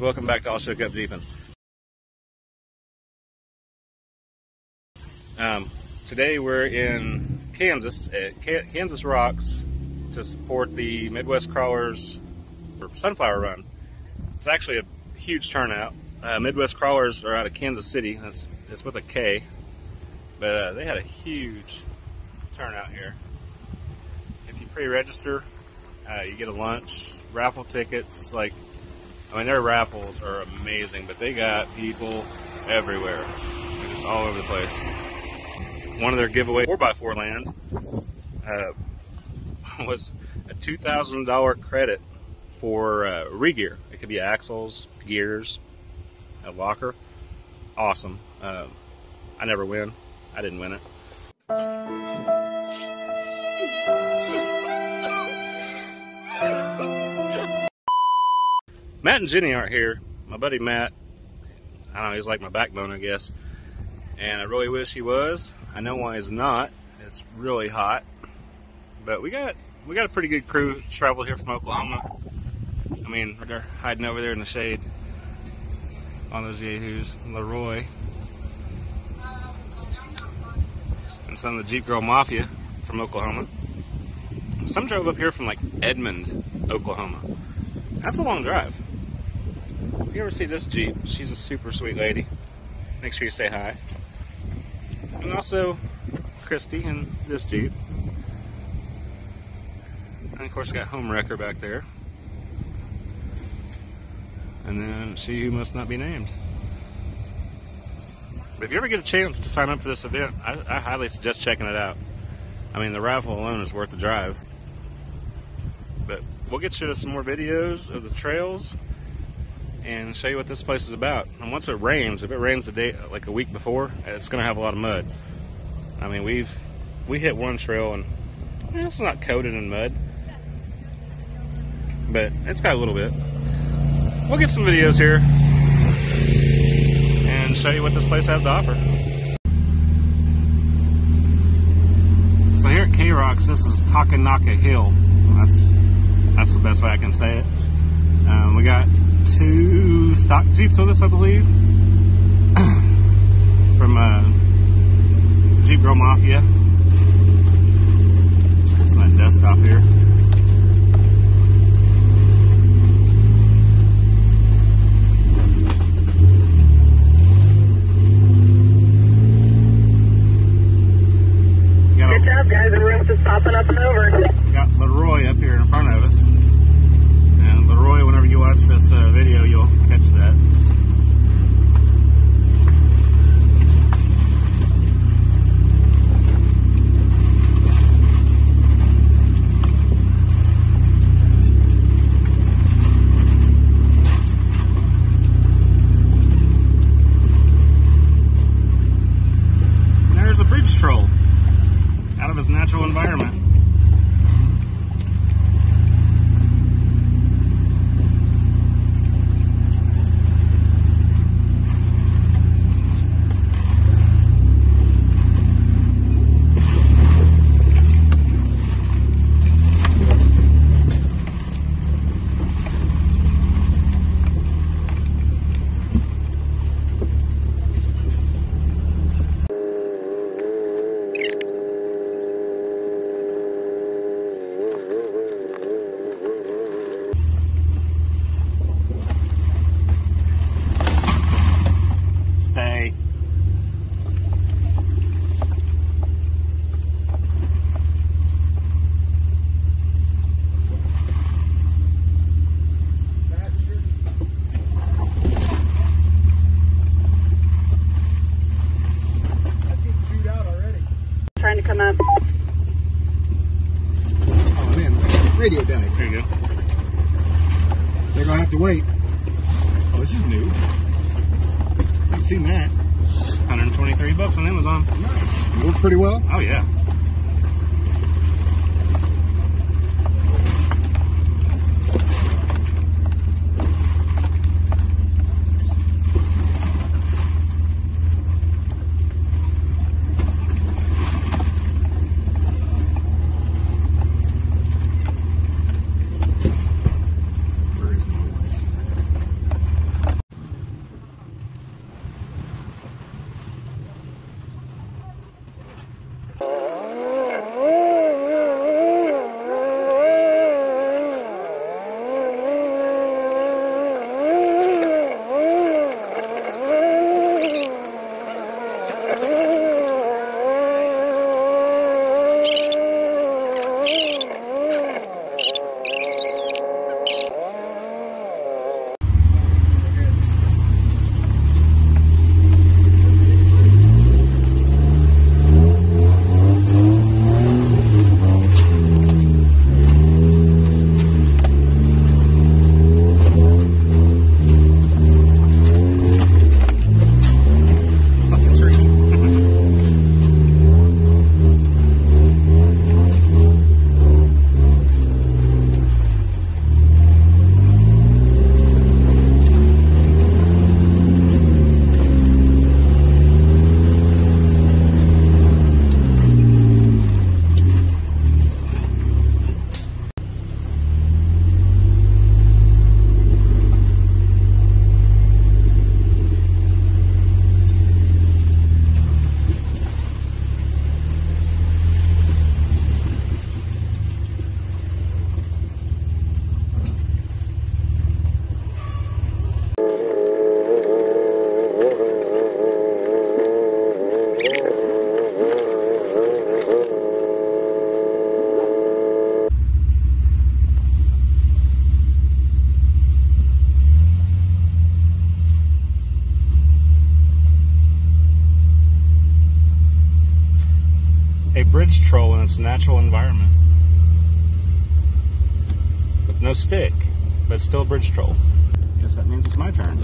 guys, welcome back to All Shook Up Jeeping. Um, today we're in Kansas at Kansas Rocks to support the Midwest Krawlers Sunflower Run. It's actually a huge turnout. Uh, Midwest Krawlers are out of Kansas City. That's it's with a K, but uh, they had a huge turnout here. If you pre-register, uh, you get a lunch, raffle tickets. Like, I mean, their raffles are amazing, but they got people everywhere. They're just all over the place. One of their giveaway 4x4 land uh, was a $2,000 credit for uh, regear. It could be axles, gears, a locker. Awesome. Uh, I never win. I didn't win it. Matt and Jenny aren't here. My buddy Matt, I don't know, he's like my backbone, I guess. And I really wish he was. I know why he's not. It's really hot. But we got we got a pretty good crew travel here from Oklahoma. I mean, they're hiding over there in the shade on those yahoos. Leroy. And some of the Jeep Girl Mafia from Oklahoma. Some drove up here from like Edmond, Oklahoma. That's a long drive. If you ever see this Jeep, she's a super sweet lady. Make sure you say hi. And also, Christy in this Jeep. And of course, got Home Wrecker back there. And then she who must not be named. But if you ever get a chance to sign up for this event, I, I highly suggest checking it out. I mean, the raffle alone is worth the drive. But we'll get you to some more videos of the trails and show you what this place is about. And once it rains, if it rains the day like a week before, it's going to have a lot of mud. I mean, we've we hit one trail and eh, it's not coated in mud, but it's got a little bit. We'll get some videos here and show you what this place has to offer. So here at K-Rocks, this is Takanaka Hill. That's that's the best way I can say it. Um, we got two stock Jeeps with us, I believe, from uh, Jeep Girl Mafia. Pretty well. Oh yeah. Bridge troll in its natural environment. With no stick, but still a bridge troll. Guess that means it's my turn.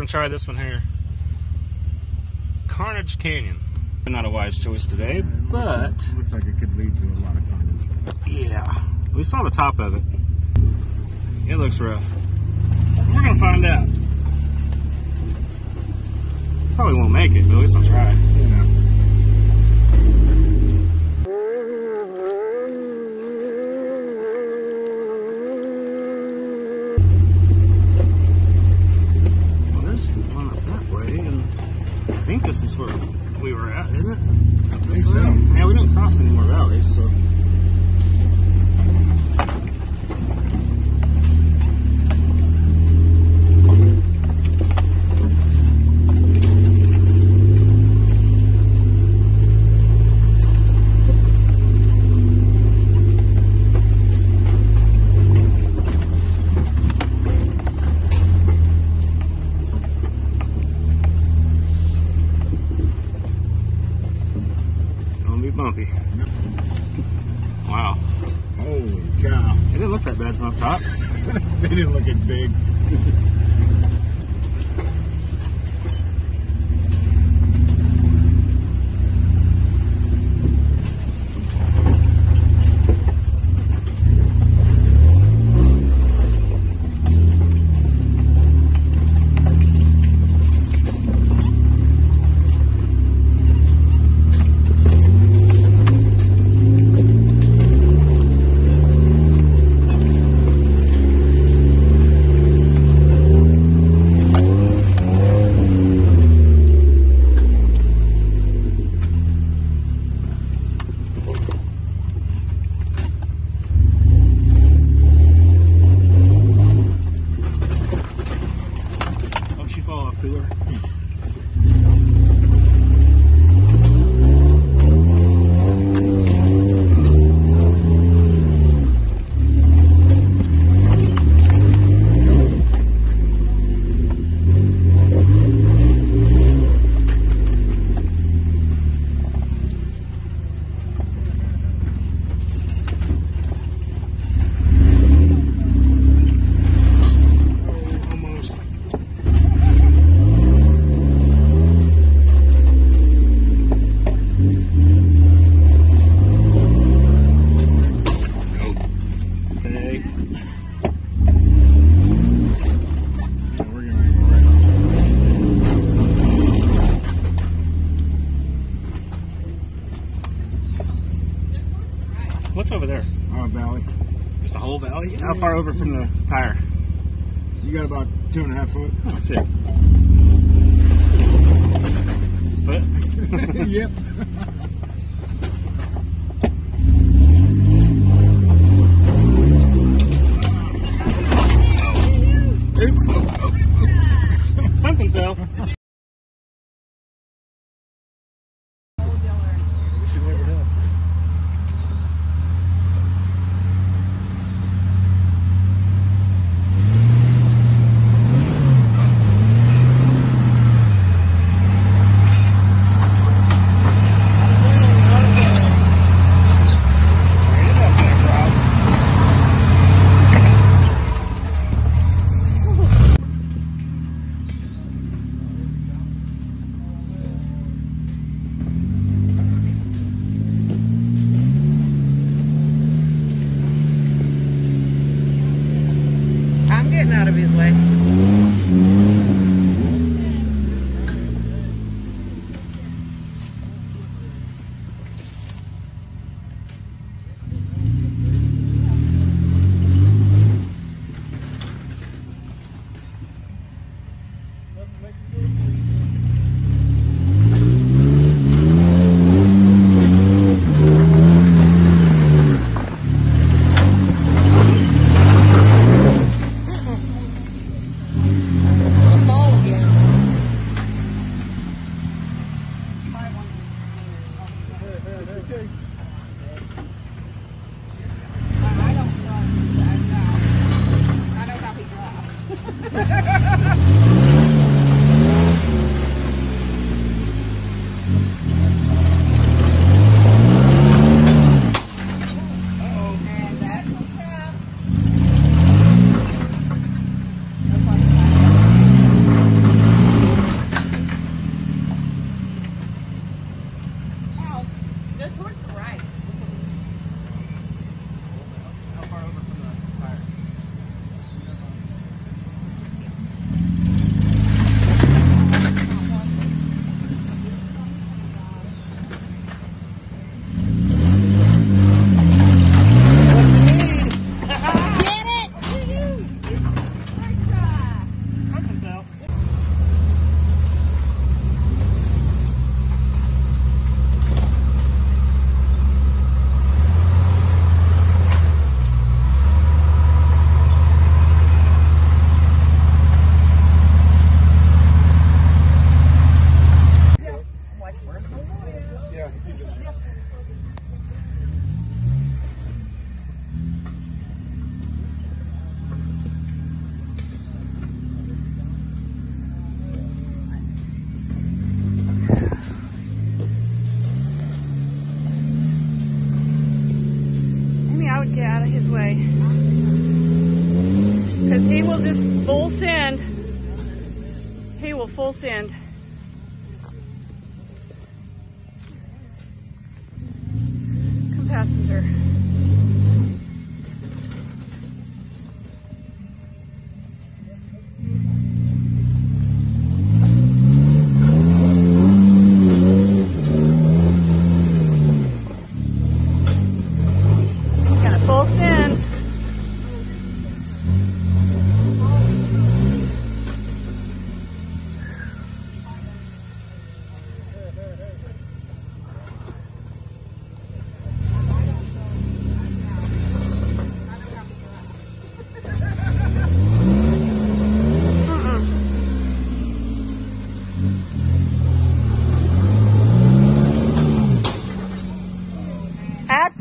Gonna try this one here. Carnage Canyon. Not a wise choice today, but looks like it could lead to a lot of carnage. yeah, we saw the top of it. It looks rough. We're gonna find out. Probably won't make it, but at least I'll try. Yeah. Bumpy. Wow. Holy cow. It didn't look that bad from up top. They didn't look it big. Far over from the tire? You got about two and a half foot. Oh, shit. Foot? yep. full send. Come passenger.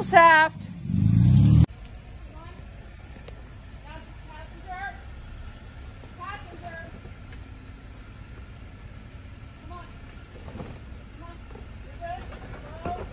almost halved. Come on. Come on.